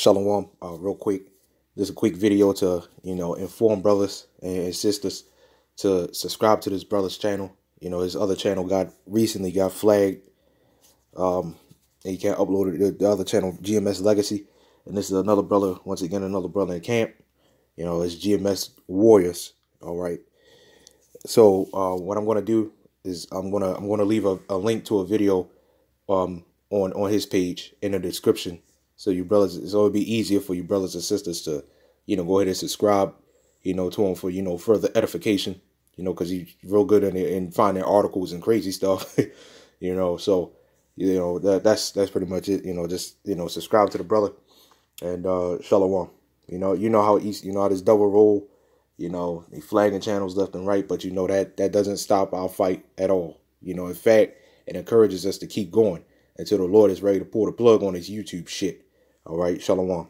Shalom, uh, real quick. Just a quick video to, you know, inform brothers and sisters to subscribe to this brother's channel. You know, his other channel got recently got flagged. Um, and he can't upload it. The other channel, GMS Legacy. And this is another brother, once again, another brother in camp. You know, it's GMS Warriors. All right. So uh, what I'm gonna do is I'm gonna I'm gonna leave a, a link to a video um on on his page in the description so you brothers, so it'd be easier for you brothers and sisters to, you know, go ahead and subscribe, you know, to him for you know further edification, you know, because he's real good in in finding articles and crazy stuff, you know. So, you know, that that's that's pretty much it. You know, just you know, subscribe to the brother, and uh shalom. You know, you know how Esau, you know how this double roll, you know, they flagging channels left and right, but you know that that doesn't stop our fight at all. You know, in fact, it encourages us to keep going until the Lord is ready to pull the plug on his YouTube shit. All right, shalom.